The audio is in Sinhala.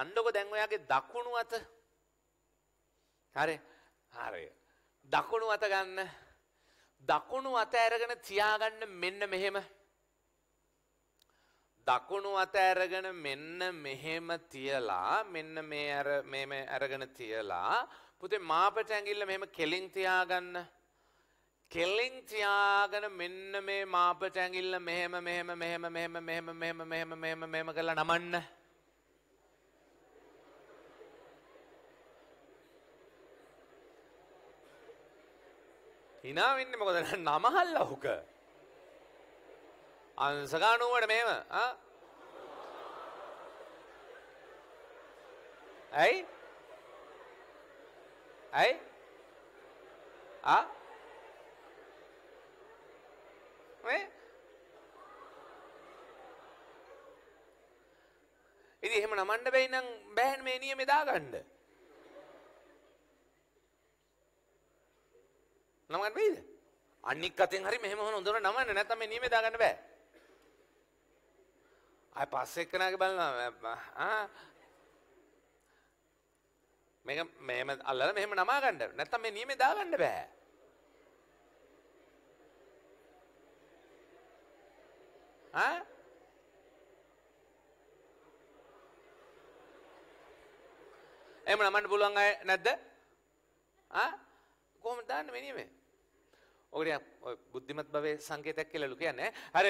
අන්නකො දැන් ඔයාගේ දකුණු අත හරි? හරි. දකුණු අත ගන්න. දකුණු අත අරගෙන තියාගන්න මෙන්න මෙහෙම. දකුණු අත අරගෙන මෙන්න මෙහෙම තියලා මෙන්න මේ අර මෙහෙම අරගෙන තියලා පුතේ මාපට ඇඟිල්ල මෙහෙම කෙලින් තියාගන්න. කෙලින් තියාගෙන මෙන්න මේ මාපට ඇඟිල්ල මෙහෙම මෙහෙම මෙහෙම මෙහෙම මෙහෙම මෙහෙම මෙහෙම මෙහෙම මෙහෙම කරලා නමන්න. හිනා වෙන්නේ මොකද? නමහල්ල ඔහුක අංශගානුවට මෙහෙම ආ? ඇයි? ඇයි? ආ? මේ? ඉතින් එහෙම නමන්න බැයි නම් බෑන් මේ නියමේ දාගන්න. නමගන්න බැයිද අනික් අතෙන් හරි මෙහෙම හොඳට නමන්න නැත්නම් මේ නියමේ දාගන්න බෑ. අය පස්සේ එක්කනාගේ බලනවා ආ? මේක මෙහෙම අල්ලලා මෙහෙම නමා ගන්න. නැත්නම් මේ නියමේ දාගන්න බෑ. ආ? එහෙම නමන්න පුළුවන් අය නැද්ද? ආ? කොහොමද දාන්නේ මේ නියමේ ඔකට බුද්ධිමත් භවයේ සංකේතයක් කියලා ලු කියන්නේ. හරි.